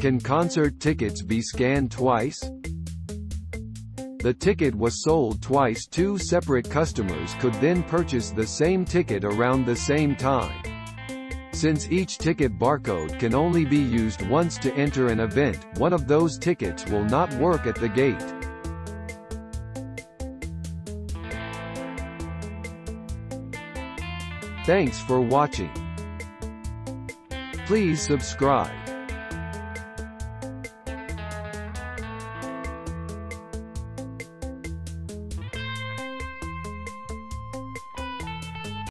Can concert tickets be scanned twice? The ticket was sold twice two separate customers could then purchase the same ticket around the same time. Since each ticket barcode can only be used once to enter an event, one of those tickets will not work at the gate. Thanks for watching. Please subscribe.